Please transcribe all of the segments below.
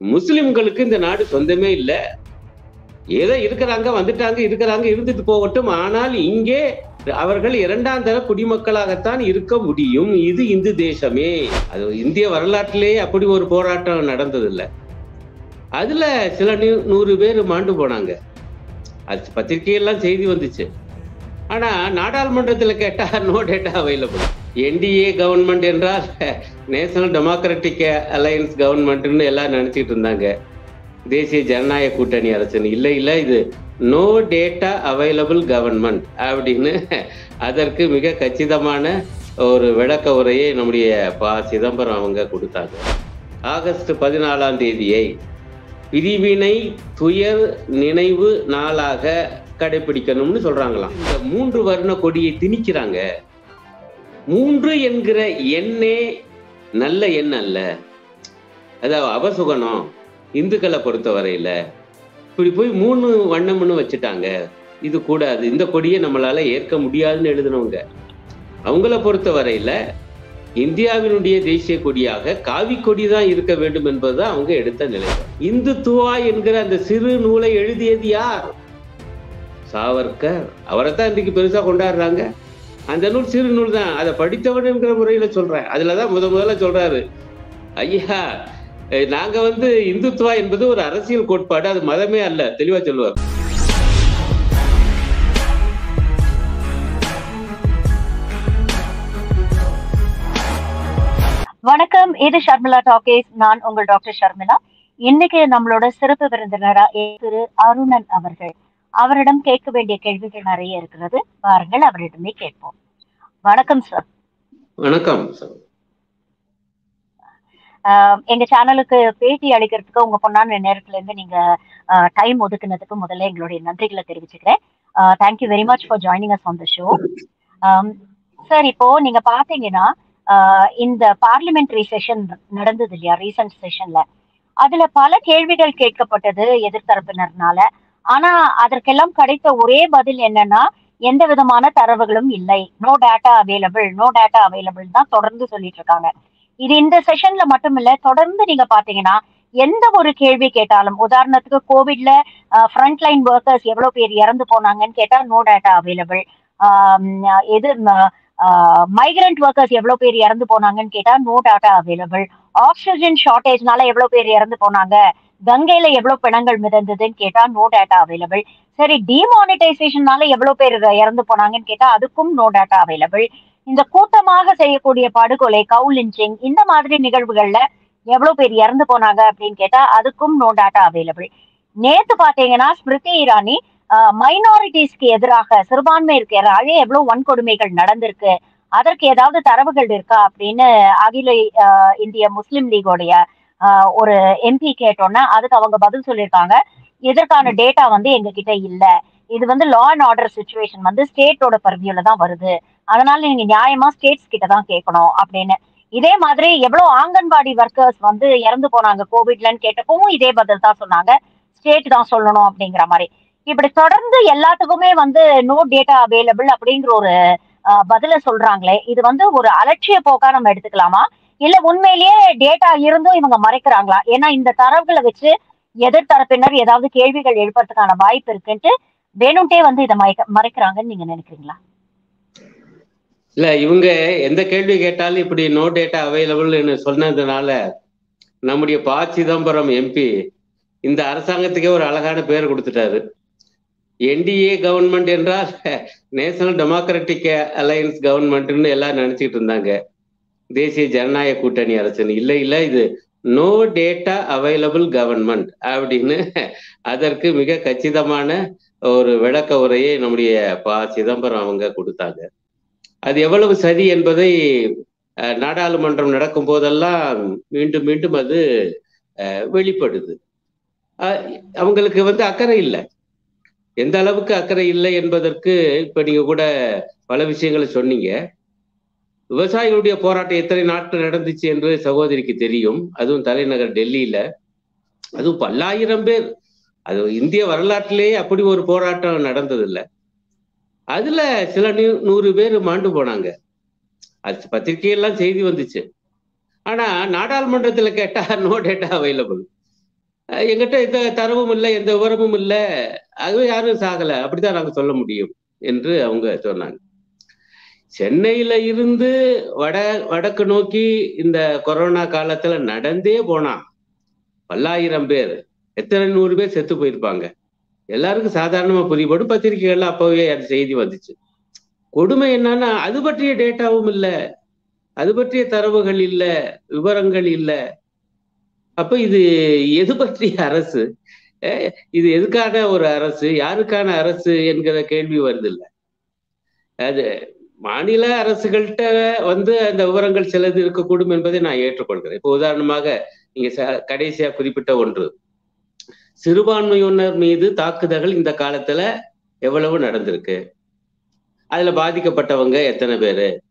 முஸ்லிம்களுக்கு இந்த நாடு சொந்தமே இல்லை. ஏதோ இருக்கிறாங்க வந்துட்டாங்க இருக்கிறாங்க இருந்துட்டு போகட்டும். ஆனால் இங்கே அவர்கள் இரண்டாம் தர குடிமக்களாகத்தான் இருக்க முடியும். இது இந்து தேசமே. அது இந்திய வரலாற்றிலேயே அப்படி ஒரு போராட்டம் நடந்ததில்லை. அதுல சில நூறு பேர் மாண்டு போனாங்க. அது பத்திரிகையெல்லாம் செய்தி வந்துச்சு. ஆனா நாடாளுமன்றத்தில் கேட்டா no data available NDA government என்றால் நேஷனல் டெமோக்ராட்டிக் அலையன்ஸ் கவர்மெண்ட்னு எல்லாம் நினச்சிக்கிட்டு இருந்தாங்க. தேசிய ஜனநாயக கூட்டணி அரசுன்னு. இல்லை இல்லை இது நோ டேட்டா அவைலபிள் கவர்மெண்ட் அப்படின்னு அதற்கு மிக கச்சிதமான ஒரு விளக்க உரையை நம்முடைய பா. சிதம்பரம் அவங்க கொடுத்தாங்க. ஆகஸ்ட் பதினாலாம் தேதியை பிரிவினை துயர் நினைவு நாளாக கடைபிடிக்கணும்னு சொல்றாங்களாம். இந்த மூன்று வருண கொடியை திணிக்கிறாங்க. மூன்று என்கிற எண்ணே நல்ல எண் அல்ல. அதாவது அவசுகணம் இந்துக்களை பொறுத்த வரையில இப்படி போய் மூணு வண்ணம்னு வச்சுட்டாங்க. இது கூடாது. இந்த கொடியை நம்மளால ஏற்க முடியாதுன்னு எழுதினவங்க. அவங்கள பொறுத்த வரையில இந்தியாவினுடைய தேசிய கொடியாக காவி கொடி தான் இருக்க வேண்டும் என்பதுதான் அவங்க எடுத்த நிலை. இந்துத்துவா என்கிற அந்த சிறு நூலை எழுதியது யார்? சாவர்கர். அவரை தான் இன்னைக்கு பெருசா கொண்டாடுறாங்க. அந்த நூல் சிறு நூல் தான். அதை படித்தவன் முறையில சொல்றேன். அதுலதான் முத முதல்ல சொல்றாரு. ஐயா நாங்க வந்து இந்துத்துவா என்பது ஒரு அரசியல் கோட்பாடு. அது மதமே அல்ல. தெளிவா சொல்லுவார். வணக்கம். இது ஷர்மிளா டாக்கேஸ். நான் உங்கள் டாக்டர் ஷர்மிளா. இன்னைக்கு நம்மளோட சிறப்பு விருந்தினரா திரு அருணன் அவர்கள். அவரிடம் கேட்க வேண்டிய கேள்விகள் நிறைய இருக்கிறது. வாருங்கள் அவரிடமே கேட்போம். வணக்கம் சார் வணக்கம் எங்க சேனலுக்கு பேட்டி அளிக்கிறதுக்கு உங்க பொண்ணான நேரத்துல இருந்து நீங்க டைம் ஒதுக்குனதுக்கு முதல்ல எங்களுடைய நன்றிகளை தெரிவிச்சுக்கிறேன். Thank you very much for joining us on the show sir இப்போ நீங்க பாத்தீங்கன்னா இந்த பார்லிமெண்டரி செஷன் நடந்தது இல்லையா ரீசன்ட் செஷன்ல அதுல பல கேள்விகள் கேட்கப்பட்டது எதிர்த்தரப்பினர்னால. ஆனா அதற்கெல்லாம் கிடைத்த ஒரே பதில் என்னன்னா எந்த விதமான தரவுகளும் இல்லை. No data available no data available தான் தொடர்ந்து சொல்லிட்டு இருக்காங்க. இது இந்த செஷன்ல மட்டும் இல்ல தொடர்ந்து நீங்க பாத்தீங்கன்னா எந்த ஒரு கேள்வி கேட்டாலும் உதாரணத்துக்கு கோவிட்ல ஃப்ரண்ட் லைன் ஒர்க்கர்ஸ் எவ்வளவு பேர் இறந்து போனாங்கன்னு கேட்டா நோ டேட்டா அவைலபிள் எது மைக்ரண்ட் ஒர்க்கர்ஸ் எவ்வளவு பேர் இறந்து போனாங்கன்னு கேட்டா நோ டாட்டா அவைலபிள் ஆக்சிஜன் ஷார்டேஜ்னால எவ்வளவு பேர் இறந்து போனாங்க? கங்கையில எவ்வளவு பிணங்கள் மிதந்ததுன்னு கேட்டா நோ டேட்டா அவைலபிள் சரி டிமானிட்டைசேஷன்னால எவ்வளவு பேர் இறந்து போனாங்கன்னு கேட்டா அதுக்கும் நோ டேட்டா அவைலபிள் இந்த கூட்டமாக செய்யக்கூடிய படுகொலை கவுலிஞ்சிங் இந்த மாதிரி நிகழ்வுகள்ல எவ்வளவு பேர் இறந்து போனாங்க அப்படின்னு கேட்டா அதுக்கும் நோ டேட்டா அவைலபிள் நேத்து பாத்தீங்கன்னா ஸ்மிருதி இரானி மைனாரிட்டிஸ்க்கு எதிராக சிறுபான்மையிற்கு எதிராக எவ்வளவு வன்கொடுமைகள் நடந்திருக்கு? அதற்கு ஏதாவது தரவுகள் இருக்கா? அப்படின்னு அகில இந்திய முஸ்லிம் லீகோடைய ஒரு எம்பி கேட்டோம்னா அதுக்கு அவங்க பதில் சொல்லியிருக்காங்க. இதற்கான டேட்டா வந்து எங்க கிட்ட இல்ல. இது வந்து லா அண்ட் ஆர்டர் சுச்சுவேஷன் வந்து ஸ்டேட்டோட பர்வியூல தான் வருது. அதனால நீங்க நியாயமா ஸ்டேட்ஸ் கிட்ட தான் கேட்கணும் அப்படின்னு. இதே மாதிரி எவ்வளவு ஆங்கன்வாடி ஒர்க்கர்ஸ் வந்து இறந்து போனாங்க கோவிட்லன்னு கேட்டப்பவும் இதே பதில் தான் சொன்னாங்க. ஸ்டேட் தான் சொல்லணும் அப்படிங்கிற மாதிரி. இப்படி தொடர்ந்து எல்லாத்துக்குமே வந்து நோ டேட்டா அவைலபிள் அப்படிங்கிற ஒரு பதில சொல்றாங்களே. இது வந்து ஒரு அலட்சிய போக்கா நம்ம எடுத்துக்கலாமா? இல்ல உண்மையிலேயே டேட்டா இருந்தும் இவங்க மறைக்கிறாங்களா? ஏன்னா இந்த தரவுகளை வச்சு எதிர்த்தரப்பினர் ஏதாவது கேள்விகள் எழுப்புறதுக்கான வாய்ப்பு இருக்குன்ட்டு வேணும்ட்டே வந்து இதை மறைக்க மறைக்கிறாங்கன்னு நீங்க நினைக்கிறீங்களா? இல்ல இவங்க எந்த கேள்வி கேட்டாலும் இப்படி நோ டேட்டா அவைலபிள்னு சொன்னதுனால நம்முடைய ப சிதம்பரம் எம்பி இந்த அரசாங்கத்துக்கே ஒரு அழகான பேர் கொடுத்துட்டாரு. என்டிஏ கவர்மெண்ட் என்றால் நேஷனல் டெமோக்ராட்டிக் அலையன்ஸ் கவர்மெண்ட்னு எல்லாம் நினைச்சிட்டு இருந்தாங்க. தேசிய ஜனநாயக கூட்டணி அரசுன்னு. இல்லை இல்லை இது நோ டேட்டா அவைலபிள் கவர்மெண்ட் அப்படின்னு அதற்கு மிக கச்சிதமான ஒரு விளக்க உரையை நம்முடைய பா. சிதம்பரம் அவங்க கொடுத்தாங்க. அது எவ்வளவு சரி என்பதை நாடாளுமன்றம் நடக்கும் போதெல்லாம் மீண்டும் மீண்டும் அது வெளிப்படுது. அவங்களுக்கு வந்து அக்கறை இல்லை. எந்த அளவுக்கு அக்கறை இல்லை என்பதற்கு இப்ப நீங்க கூட பல விஷயங்களை சொன்னீங்க. விவசாயிகளுடைய போராட்டம் எத்தனை நாட்கள் நடந்துச்சு என்று சகோதரிக்கு தெரியும். அதுவும் தலைநகர் டெல்லியில. அதுவும் பல்லாயிரம் பேர். அது இந்திய வரலாற்றிலேயே அப்படி ஒரு போராட்டம் நடந்ததில்லை. அதுல சில நூறு பேர் மாண்டு போனாங்க. அது பத்திரிகையெல்லாம் செய்தி வந்துச்சு. ஆனா நாடாளுமன்றத்துல கேட்டா நோ டேட்டா அவைலபிள் எங்கிட்ட எந்த தரவும் இல்லை எந்த விவரமும் இல்லை. அதுவே யாரும் சாகல. அப்படித்தான் நாங்க சொல்ல முடியும் என்று அவங்க சொன்னாங்க. சென்னையில இருந்து வட வடக்கு நோக்கி இந்த கொரோனா காலத்துல நடந்தே போனான் பல்லாயிரம் பேர் எத்தனை நூறு பேர் செத்து போயிருப்பாங்க. எல்லாருக்கும் சாதாரணமா புரியப்படும் பத்திரிகைகள்ல அப்பவே அந்த செய்தி வந்துச்சு. கொடுமை என்னன்னா அது பற்றிய டேட்டாவும் இல்லை. அது பற்றிய தரவுகள் இல்லை விவரங்கள் இல்ல. அப்ப இது எது பற்றிய அரசு? இது எதுக்கான ஒரு அரசு? யாருக்கான அரசு என்கிற கேள்வி வருது இல்லை அது மாநில அரசுகள்கிட்ட வந்து அந்த விவரங்கள் சிலது இருக்கக்கூடும் என்பதை நான் ஏற்றுக்கொள்கிறேன். இப்போ உதாரணமாக நீங்க ச- கடைசியா குறிப்பிட்ட ஒன்று. சிறுபான்மையினர் மீது தாக்குதல்கள் இந்த காலத்துல எவ்வளவு நடந்திருக்கு? அதுல பாதிக்கப்பட்டவங்க எத்தனை பேரு?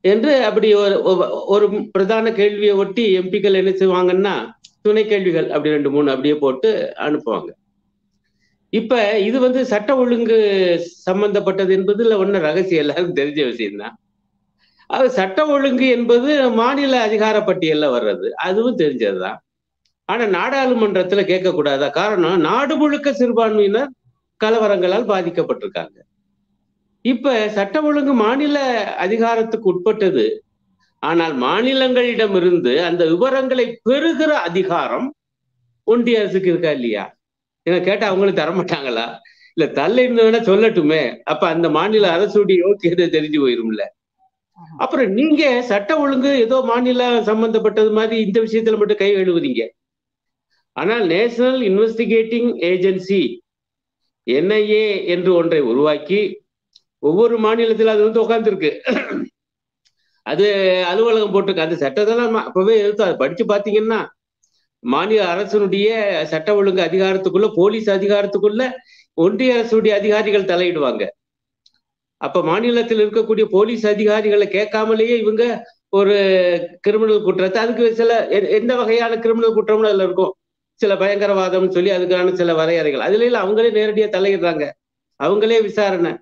என்று அப்படி ஒரு ஒரு பிரதான கேள்வியை ஒட்டி எம்பிக்கள் என்ன செய்வாங்கன்னா துணை கேள்விகள் அப்படி ரெண்டு மூணு அப்படியே போட்டு அனுப்புவாங்க. இப்ப இது வந்து சட்ட ஒழுங்கு சம்பந்தப்பட்டது என்பதுல ஒன்றும் ரகசியம் எல்லாரும் தெரிஞ்ச விஷயம்தான். அது சட்ட ஒழுங்கு என்பது மாநில அதிகார பட்டியல்ல வர்றது அதுவும் தெரிஞ்சதுதான். ஆனா நாடாளுமன்றத்துல கேட்கக்கூடாதா? காரணம் நாடு முழுக்க சிறுபான்மையினர் கலவரங்களால் பாதிக்கப்பட்டிருக்காங்க. இப்ப சட்ட ஒழுங்கு மாநில அதிகாரத்துக்கு உட்பட்டது ஆனால் மாநிலங்களிடமிருந்து அந்த விவரங்களை பெறுகிற அதிகாரம் ஒன்றிய அரசுக்கு இருக்கா இல்லையா? என்ன கேட்டா அவங்களும் தரமாட்டாங்களா? இல்ல தள்ள இருந்தவனா வேணா சொல்லட்டுமே. அப்ப அந்த மாநில அரசுடைய யோக்கியதை தெரிஞ்சு போயிரும்ல. அப்புறம் நீங்க சட்ட ஒழுங்கு ஏதோ மாநில சம்பந்தப்பட்டது மாதிரி இந்த விஷயத்துல மட்டும் கை எழுவுறீங்க ஆனால் நேஷனல் இன்வெஸ்டிகேட்டிங் ஏஜென்சி என்ஐஏ என்று ஒன்றை உருவாக்கி ஒவ்வொரு மாநிலத்தில் அது வந்து உட்காந்துருக்கு அது அலுவலகம் போட்டிருக்கு. அந்த சட்டத்தெல்லாம் அப்பவே எழுத்து அதை படிச்சு பாத்தீங்கன்னா மாநில அரசனுடைய சட்ட ஒழுங்கு அதிகாரத்துக்குள்ள போலீஸ் அதிகாரத்துக்குள்ள ஒன்றிய அரசுடைய அதிகாரிகள் தலையிடுவாங்க. அப்ப மாநிலத்தில் இருக்கக்கூடிய போலீஸ் அதிகாரிகளை கேட்காமலேயே இவங்க ஒரு கிரிமினல் குற்றத்தை அதுக்கு சில எந்த வகையான கிரிமினல் குற்றமும் அதுல இருக்கும். சில பயங்கரவாதம் சொல்லி அதுக்கான சில வரையறைகள். அதுல அவங்களே நேரடியா தலையிடுறாங்க. அவங்களே விசாரணை.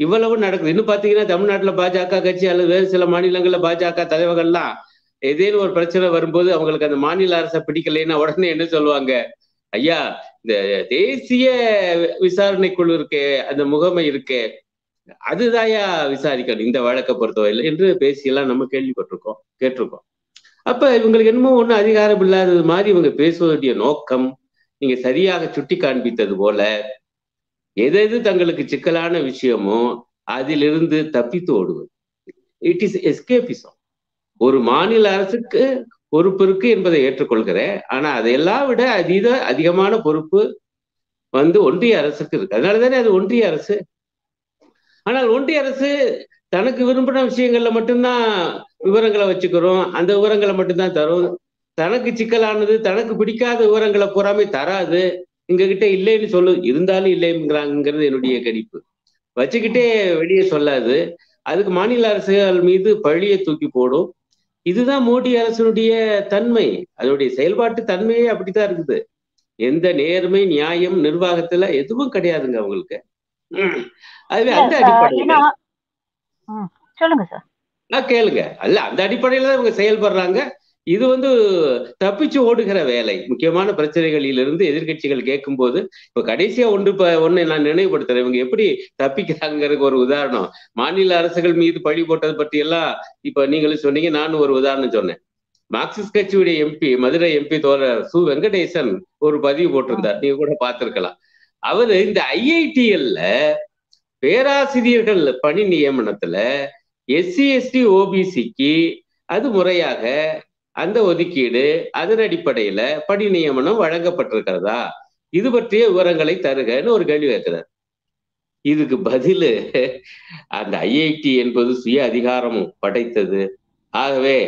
இவ்வளவு நடக்குது. இன்னும் பாத்தீங்கன்னா தமிழ்நாட்டுல பாஜக கட்சி அல்லது வேறு சில மாநிலங்கள்ல பாஜக தலைவர்கள்லாம் ஏதேனும் ஒரு பிரச்சனை வரும்போது அவங்களுக்கு அந்த மாநில அரசை பிடிக்கலைன்னா உடனே என்ன சொல்லுவாங்க? ஐயா இந்த தேசிய விசாரணை குழு இருக்கு அந்த முகமை இருக்கு அதுதாயா விசாரிக்கணும். இந்த வழக்கை பொறுத்தவரையில் என்று பேசியெல்லாம் நம்ம கேள்விப்பட்டிருக்கோம் கேட்டிருக்கோம். அப்ப இவங்களுக்கு என்னமோ ஒன்றும் அதிகாரம் இல்லாதது மாதிரி இவங்க பேசுவதுடைய நோக்கம் நீங்க சரியாக சுட்டி காண்பித்தது போல எது எது தங்களுக்கு சிக்கலான விஷயமோ அதிலிருந்து தப்பித்து ஓடுவது. இட் இஸ் எஸ்கேபிசம் ஒரு மாநில அரசுக்கு பொறுப்பு இருக்கு என்பதை ஏற்றுக்கொள்கிறேன். ஆனா அதையெல்லாம் விட அதீத அதிகமான பொறுப்பு வந்து ஒன்றிய அரசுக்கு இருக்கு. அதனாலதானே அது ஒன்றிய அரசு? ஆனால் ஒன்றிய அரசு தனக்கு விரும்பின விஷயங்கள்ல மட்டும்தான் விவரங்களை வச்சுக்கிறோம். அந்த விவரங்களை மட்டும்தான் தரும். தனக்கு சிக்கலானது தனக்கு பிடிக்காத விவரங்களை பூராமே தராது. எங்க கிட்ட இல்லைன்னு சொல்லு இருந்தாலும் இல்லைங்கிறாங்கிறது என்னுடைய கணிப்பு. வச்சுக்கிட்டே வெளியே சொல்லாது. அதுக்கு மாநில அரசுகள் மீது பழியை தூக்கி போடும். இதுதான் மோடி அரசனுடைய தன்மை. அதனுடைய செயல்பாட்டு தன்மையே அப்படித்தான் இருக்குது. எந்த நேர்மை நியாயம் நிர்வாகத்துல எதுவும் கிடையாதுங்க அவங்களுக்கு. அதுவே அந்த அடிப்படையில. சொல்லுங்க சார். கேளுங்க. அல்ல அந்த அடிப்படையில தான் இவங்க செயல்படுறாங்க. இது வந்து தப்பிச்சு ஓடுகிற வேலை. முக்கியமான பிரச்சனைகளிலிருந்து எதிர்க்கட்சிகள் கேட்கும்போது இப்ப கடைசியா ஒன்று ஒன்னு ஒண்ணு நான் நினைவுபடுத்துறேன். இவங்க எப்படி தப்பிக்கிறாங்கிறதுக்கு ஒரு உதாரணம். மாநில அரசுகள் மீது பழி போட்டது பற்றி எல்லாம் இப்ப நீங்களும் சொன்னீங்க நானும் ஒரு உதாரணம் சொன்னேன். மார்க்சிஸ்ட் கட்சியுடைய எம்பி மதுரை எம்பி தோழர் சு. வெங்கடேசன் ஒரு பதிவு போட்டிருந்தார். நீங்க கூட பார்த்திருக்கலாம். அவரு இந்த ஐஐடிஎல்ல பேராசிரியர்கள் பணி நியமனத்துல எஸ்சி எஸ்டி ஓபிசிக்கு அது முறையாக அந்த ஒதுக்கீடு அதன் அடிப்படையில பணி நியமனம் வழங்கப்பட்டிருக்கிறதா? இது பற்றிய விவரங்களை தருகன்னு ஒரு கேள்வி கேட்கிறார். இதுக்கு பதிலு அந்த ஐஐடி என்பது சுய அதிகாரமும் படைத்தது. ஆகவே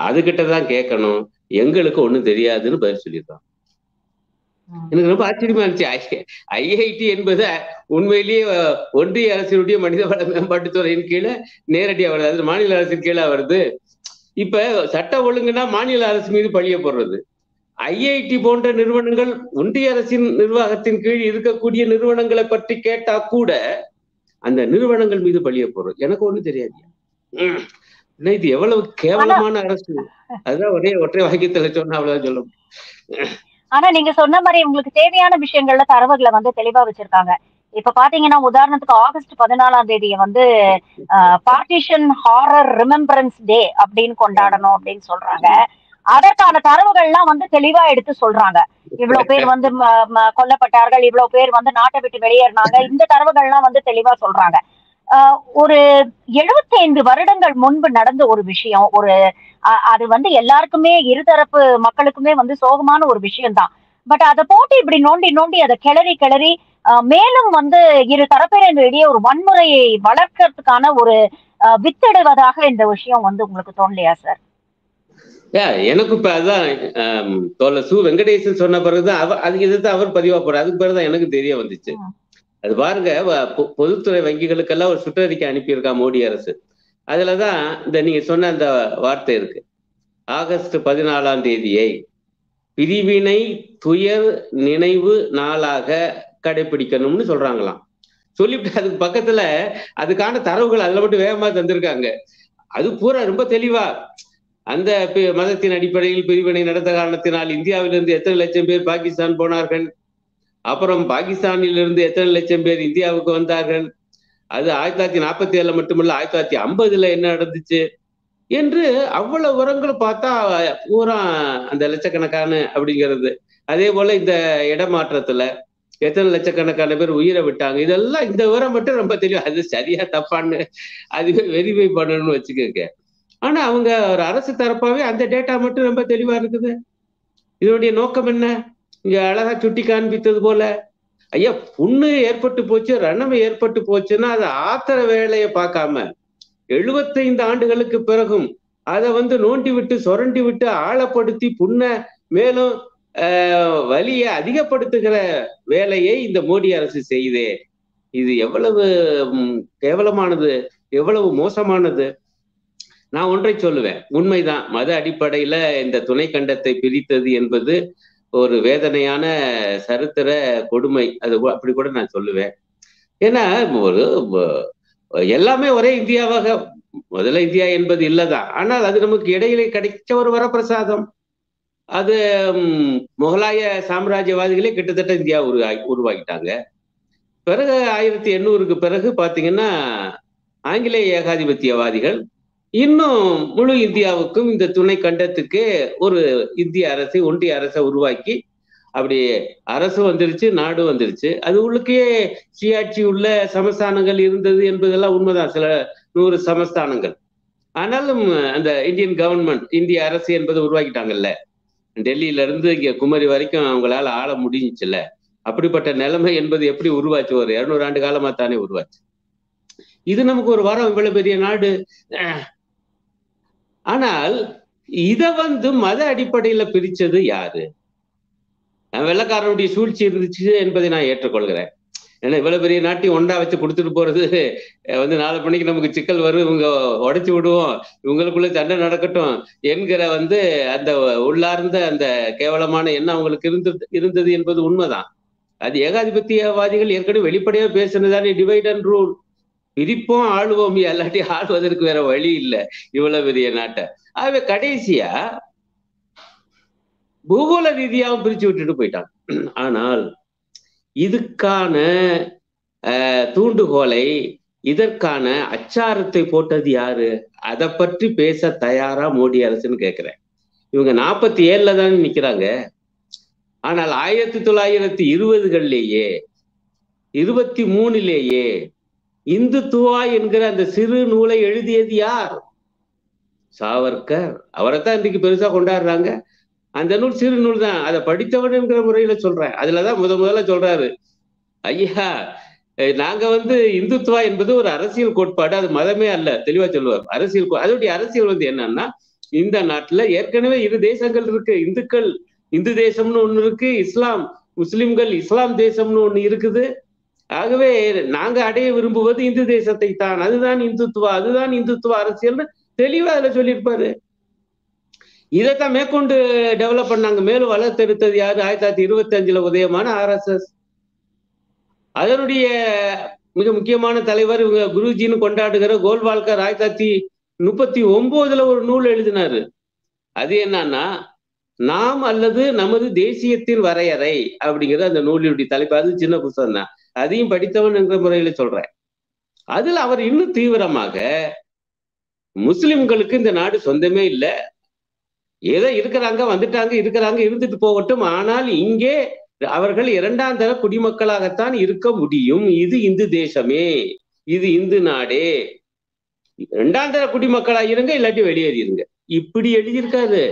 அதுகிட்ட தான் கேட்கணும். எங்களுக்கு ஒண்ணும் தெரியாதுன்னு பதில் சொல்லியிருக்கான். எனக்கு ரொம்ப ஆச்சரியமா இருந்துச்சு. ஐஐடி என்பது உண்மையிலேயே ஒன்றிய அரசினுடைய மனிதவள மேம்பாட்டுத்துறையின் கீழே நேரடியாக வருது. அது மாநில அரசின் கீழே வருது. இப்ப சட்ட ஒழுங்குனா மாநில அரசு மீது பழிய போடுறது ஐஐடி போன்ற நிறுவனங்கள் ஒன்றிய அரசின் நிர்வாகத்தின் கீழ் இருக்கக்கூடிய நிறுவனங்களை பற்றி கேட்டா கூட அந்த நிறுவனங்கள் மீது பழிய போடுறது எனக்கு ஒண்ணும் தெரியாது இது எவ்வளவு கேவலமான அரசு. அதுதான் ஒரே ஒற்றை வாக்கியத்துல சொன்னா அவ்வளவுதான் சொல்ல முடியும். ஆனா நீங்க சொன்ன மாதிரி உங்களுக்கு தேவையான விஷயங்கள்ல தரவுகளை வந்து தெளிவா வச்சிருக்காங்க. இப்ப பாத்தீங்கன்னா உதாரணத்துக்கு ஆகஸ்ட் பதினாலாம் தேதியை வந்து பார்ட்டிஷன் ஹாரர் ரிமெம்பரன்ஸ் டே அப்படின்னு கொண்டாடணும் அப்படின்னு சொல்றாங்க. அதற்கான தரவுகள்லாம் வந்து தெளிவா எடுத்து சொல்றாங்க. இவ்வளவு பேர் வந்து கொல்லப்பட்டார்கள். இவ்வளவு பேர் வந்து நாட்டை விட்டு வெளியேறினாங்க. இந்த தரவுகள்லாம் வந்து தெளிவா சொல்றாங்க. ஒரு 75 வருடங்கள் முன்பு நடந்த ஒரு விஷயம் ஒரு அது வந்து எல்லாருக்குமே இருதரப்பு மக்களுக்குமே வந்து சோகமான ஒரு விஷயம்தான். பட் அதை போட்டு இப்படி நோண்டி நோண்டி அதை கிளறி கிளறி மேலும் வந்து இரு தரப்பினரிடையே ஒரு வன்முறையை வளர்க்கறதுக்கான ஒரு வித்திடுவதாக இந்த விஷயம் வந்து உங்களுக்கு தோணலையா சார் எனக்கு இப்ப ஆம், தோழர் சு வெங்கடேசன் சொன்ன பிறகுதான் அவர் அது இதுதான் அவர் பதிவா போறாரு. அதுக்கு பிறகுதான் எனக்கு தெரிய வந்துச்சு. அது பாருங்க பொதுத்துறை வங்கிகளுக்கெல்லாம் ஒரு சுற்றறிக்கை அனுப்பியிருக்கா மோடி அரசு. அதுலதான் இந்த நீங்க சொன்ன அந்த வார்த்தை இருக்கு. ஆகஸ்ட் பதினாலாம் தேதியை பிரிவினை துயர் நினைவு நாளாக கடைபிடிக்கணும்னு சொல்றாங்களாம். சொல்லிவிட்டு அதுக்கு பக்கத்துல அதுக்கான தரவுகள் அதுல மட்டும் வேகமா தந்திருக்காங்க. அது பூரா ரொம்ப தெளிவா. அந்த மதத்தின் அடிப்படையில் பிரிவினை நடந்த காரணத்தினால் இந்தியாவிலிருந்து எத்தனை லட்சம் பேர் பாகிஸ்தான் போனார்கள்? அப்புறம் பாகிஸ்தானிலிருந்து எத்தனை லட்சம் பேர் இந்தியாவுக்கு வந்தார்கள்? அது ஆயிரத்தி தொள்ளாயிரத்தி நாற்பத்தி ஏழுல மட்டுமல்ல ஆயிரத்தி தொள்ளாயிரத்தி ஐம்பதுல என்ன நடந்துச்சு? என்று அவ்வளவு உரங்கள் பார்த்தா பூரா அந்த லட்சக்கணக்கான அப்படிங்கிறது. அதே போல இந்த இடமாற்றத்துல எத்தனை லட்சக்கணக்கான பேர் உயிரை விட்டாங்க. இதெல்லாம் இந்த விவரம் மட்டும் ரொம்ப தெரியும். அது சரியா தப்பான்னு அதுவே வெரிஃபை பண்ணணும்னு வச்சுக்கோங்க. ஆனா அவங்க ஒரு அரசு தரப்பாவே அந்த டேட்டா மட்டும் ரொம்ப தெளிவா இருக்குது. இதனுடைய நோக்கம் என்ன? இங்க அழகா சுட்டி காண்பித்தது போல ஐயா புண்ணு ஏற்பட்டு போச்சு ரணம் ஏற்பட்டு போச்சுன்னா அது ஆத்திர வேலையை பார்க்காம எழுபத்தைந்து ஆண்டுகளுக்கு பிறகும் அதை வந்து நோண்டி விட்டு சொரண்டி விட்டு ஆழப்படுத்தி புண்ண மேலும் வலியை அதிகப்படுத்துகிற வேலையை இந்த மோடி அரசு செய்தே. இது எவ்வளவு கேவலமானது எவ்வளவு மோசமானது. நான் ஒன்றை சொல்லுவேன். உண்மைதான். மத அடிப்படையில இந்த துணை கண்டத்தை பிரித்தது என்பது ஒரு வேதனையான சரித்திர கொடுமை. அது அப்படி கூட நான் சொல்லுவேன். ஏன்னா ஒரு எல்லாமே ஒரே இந்தியாவாக முதல்ல இந்தியா என்பது இல்லதான். ஆனால் அது நமக்கு இடையிலே கிடைச்ச ஒரு வரப்பிரசாதம். அது முகலாய சாம்ராஜ்யவாதிகளே கிட்டத்தட்ட இந்தியா உருவாகி உருவாக்கிட்டாங்க. பிறகு ஆயிரத்தி எண்ணூறுக்கு பிறகு பார்த்தீங்கன்னா ஆங்கிலேய ஏகாதிபத்தியவாதிகள் இன்னும் முழு இந்தியாவுக்கும் இந்த துணை கண்டத்துக்கு ஒரு இந்திய அரசை ஒன்றிய அரசை உருவாக்கி அப்படி அரசு வந்துருச்சு நாடு வந்துருச்சு. அது உள்ளுக்கே சுயாட்சி உள்ள சமஸ்தானங்கள் இருந்தது என்பதெல்லாம் உண்மைதான். சில நூறு சமஸ்தானங்கள். ஆனாலும் அந்த இந்தியன் கவர்மெண்ட் இந்திய அரசு என்பதை உருவாக்கிட்டாங்கல்ல. டெல்லியில இருந்து இங்க குமரி வரைக்கும் அவங்களால ஆள முடிஞ்சுச்சுல்ல. அப்படிப்பட்ட நிலைமை என்பது எப்படி உருவாச்சு? ஒரு இருநூறு ஆண்டு காலமா தானே உருவாச்சு. இது நமக்கு ஒரு வாரம். இவ்வளவு பெரிய நாடு. ஆனால் இத வந்து மத அடிப்படையில பிரிச்சது யாரு? வெள்ளைக்காரனுடைய சூழ்ச்சி இருந்துச்சு என்பதை நான் ஏற்றுக்கொள்கிறேன். ஏன்னா இவ்வளவு பெரிய நாட்டையும் ஒண்டா வச்சு கொடுத்துட்டு போறது வந்து நாலு மணிக்கு நமக்கு சிக்கல் வரும் இவங்க உடைச்சு விடுவோம் இவங்களுக்குள்ள சண்டை நடக்கட்டும் என்கிற வந்து அந்த உள்ளார்ந்த அந்த கேவலமான எண்ணம் அவங்களுக்கு இருந்தது இருந்தது என்பது உண்மைதான். அது ஏகாதிபத்தியவாதிகள் ஏற்கனவே வெளிப்படையா பேசுனதானே டிவைட் அண்ட் ரூல் பிரிப்போம் ஆளுவோம் இல்லாட்டி ஆளுவதற்கு வேற வழி இல்லை இவ்வளவு பெரிய நாட்டை. ஆகவே கடைசியா பூகோள ரீதியாகவும் பிரிச்சு விட்டுட்டு போயிட்டாங்க. ஆனால் இதுக்கான அஹ், தூண்டுகோலை இதற்கான அச்சாரத்தை போட்டது யாரு? அதை பற்றி பேச தயாரா மோடி அரசுன்னு கேட்கிறேன் இவங்க நாற்பத்தி ஏழுல தானே நிக்கிறாங்க. ஆனால் ஆயிரத்தி தொள்ளாயிரத்தி இருபதுகள்லேயே இருபத்தி மூணுலேயே இந்துத்துவா என்கிற அந்த சிறு நூலை எழுதியது யார்? சாவர்கர். அவரைத்தான் இன்றைக்கு பெருசா கொண்டாடுறாங்க. அந்த நூல் சிறு நூல் தான். அதை படித்தவன் என்கிற முறையில சொல்றேன். அதுலதான் முத முதல்ல சொல்றாரு. ஐயா நாங்க வந்து இந்துத்துவா என்பது ஒரு அரசியல் கோட்பாடு. அது மதமே அல்ல. தெளிவா சொல்லுவார். அரசியல் அதோடைய அரசியல் வந்து என்னன்னா இந்த நாட்டுல ஏற்கனவே இரு தேசங்கள் இருக்கு. இந்துக்கள் இந்து தேசம்னு ஒண்ணு இருக்கு. இஸ்லாம் முஸ்லிம்கள் இஸ்லாம் தேசம்னு ஒண்ணு இருக்குது. ஆகவே நாங்க அடைய விரும்புவது இந்து தேசத்தை தான் அதுதான் இந்துத்துவா. அதுதான் இந்துத்துவ அரசியல்னு தெளிவா அதுல சொல்லியிருப்பாரு. இதைத்தான் மேற்கொண்டு டெவலப் பண்ணாங்க. மேலும் வளர்த்தெடுத்தது யாரு? ஆயிரத்தி தொள்ளாயிரத்தி இருபத்தி அஞ்சுல உதயமான ஆர்எஸ்எஸ் அதனுடைய மிக முக்கியமான தலைவர் இவங்க குருஜின்னு கொண்டாடுகிற கோல்வால்கர் ஆயிரத்தி தொள்ளாயிரத்தி முப்பத்தி ஒன்பதுல ஒரு நூல் எழுதினாரு. அது என்னன்னா நாம் அல்லது நமது தேசியத்தின் வரையறை அப்படிங்கிறது அந்த நூலினுடைய தலைப்பு. அது சின்ன புத்தகம் தான். அதையும் படித்தவன் என்ற முறையில சொல்றேன். அதுல அவர் இன்னும் தீவிரமாக முஸ்லிம்களுக்கு இந்த நாடு சொந்தமே இல்லை. ஏதோ இருக்கிறாங்க வந்துட்டாங்க இருக்கிறாங்க இருந்துட்டு போகட்டும். ஆனால் இங்கே அவர்கள் இரண்டாம் தர குடிமக்களாகத்தான் இருக்க முடியும். இது இந்து தேசமே. இது இந்து நாடே. இரண்டாம் தர குடிமக்களா இருங்க இல்லாட்டி வெளியேறிடுங்க. இப்படி எழுதியிருக்காரு.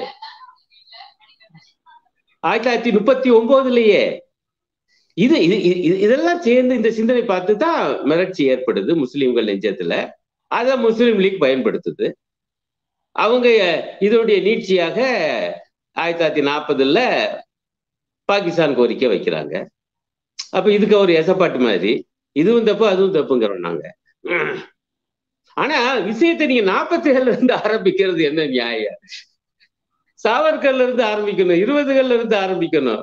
ஆயிரத்தி தொள்ளாயிரத்தி முப்பத்தி ஒன்பதுலயே இது இது இதெல்லாம் சேர்ந்து இந்த சிந்தனை பார்த்து தான் மிரட்சி ஏற்படுது முஸ்லிம்கள் நெஞ்சத்துல. அதை முஸ்லீம் லீக் பயன்படுத்துது. அவங்க இதனுடைய நீட்சியாக ஆயிரத்தி தொள்ளாயிரத்தி நாற்பதுல பாகிஸ்தான் கோரிக்கை வைக்கிறாங்க. அப்ப இதுக்கு ஒரு எசப்பாட்டு மாதிரி இதுவும் தப்பு அதுவும் தப்புங்கிறோம் நாங்க. ஆனா விஷயத்தை நீங்க நாற்பத்தி ஏழுல இருந்து ஆரம்பிக்கிறது என்ன நியாயம்? சாவர்கர்ல இருந்து ஆரம்பிக்கணும் இருபதுகள்ல இருந்து ஆரம்பிக்கணும்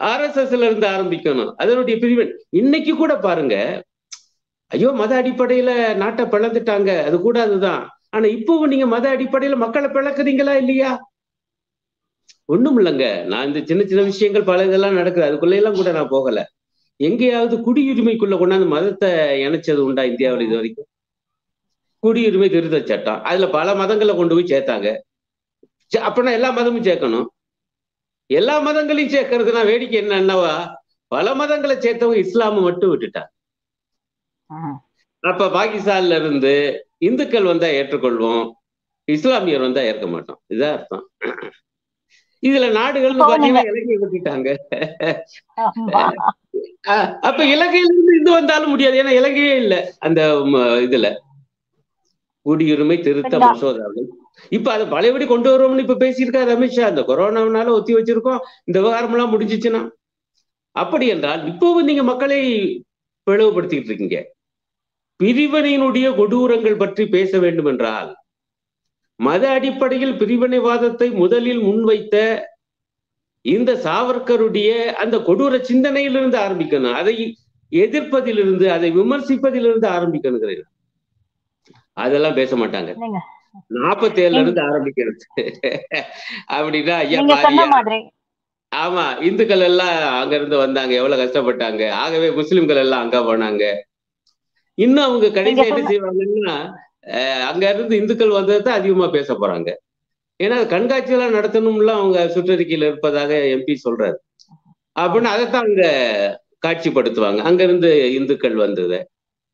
ஆர்எஸ்எஸ்ல இருந்து ஆரம்பிக்கணும் அதனுடைய பிரிவன் இன்னைக்கு கூட பாருங்க ஐயோ மத அடிப்படையில நாட்டை பிளந்துட்டாங்க அது கூட அதுதான். ஆனா இப்பவும் நீங்க மத அடிப்படையில மக்களை பிளக்குறீங்களா இல்லையா? ஒண்ணும் இல்லைங்க. நான் இந்த சின்ன சின்ன விஷயங்கள் பல இதெல்லாம் நடக்குது. அதுக்குள்ள எல்லாம் கூட நான் போகல. எங்கேயாவது குடியுரிமைக்குள்ள கொண்டாந்து மதத்தை இணைச்சது உண்டா இந்தியாவில் இது வரைக்கும்? குடியுரிமை திருத்த சட்டம். அதுல பல மதங்களை கொண்டு போய் சேர்த்தாங்க. சே- அப்பனா எல்லா மதமும் சேர்க்கணும். எல்லா மதங்களையும் சேர்க்கறதுனா வேடிக்கை என்னன்னவா? பல மதங்களை சேர்த்தவங்க இஸ்லாமை மட்டும் விட்டுட்டாங்க. அப்ப பாகிஸ்தான்ல இருந்து இந்துக்கள் வந்தா ஏற்றுக்கொள்வோம் இஸ்லாமியர் வந்தா ஏற்க மாட்டோம். இதான் அர்த்தம். இதுல இலங்கை விட்டுட்டாங்க. அப்ப இலங்கையில இருந்து இது வந்தாலும் முடியாது. ஏன்னா இலங்கையே இல்ல அந்த இதுல. குடியுரிமை திருத்த. மசோதாவில். இப்ப அதை பழையபடி கொண்டு வருவோம்னு இப்ப பேசியிருக்காரு அமித்ஷா இந்த கொரோனாவனால ஒத்தி வச்சிருக்கோம். இந்த விவகாரம் எல்லாம் முடிஞ்சிச்சுன்னா. அப்படி என்றால் இப்பவும் நீங்க மக்களை பிளவுபடுத்திக்கிட்டு இருக்கீங்க. பிரிவினையினுடைய கொடூரங்கள் பற்றி பேச வேண்டும் என்றால் மத அடிப்படையில் பிரிவினைவாதத்தை முதலில் முன்வைத்த இந்த சாவர்கருடைய அந்த கொடூர சிந்தனையிலிருந்து ஆரம்பிக்கணும். அதை எதிர்ப்பதிலிருந்து அதை விமர்சிப்பதிலிருந்து ஆரம்பிக்கணுங்கிறேன் அதெல்லாம் பேச மாட்டாங்க. நாற்பத்தி ஏழுல இருந்து ஆரம்பிக்கிறது. அப்படின்னா ஐயா ஆமா இந்துக்கள் எல்லாம் அங்க இருந்து வந்தாங்க. எவ்வளவு கஷ்டப்பட்டாங்க. ஆகவே முஸ்லிம்கள் எல்லாம் அங்க போனாங்க. இன்னும் அவங்க கடைசியா என்ன செய்வாங்கன்னா அங்க இருந்து இந்துக்கள் வந்ததை அதிகமா பேச போறாங்க. ஏன்னா கண்காட்சி எல்லாம் நடத்தணும்ல அவங்க சுற்றறிக்கையில இருப்பதாக எம்பி சொல்றாரு. அப்படின்னு அதைத்தான் அங்க காட்சிப்படுத்துவாங்க. அங்க இருந்து இந்துக்கள் வந்ததை.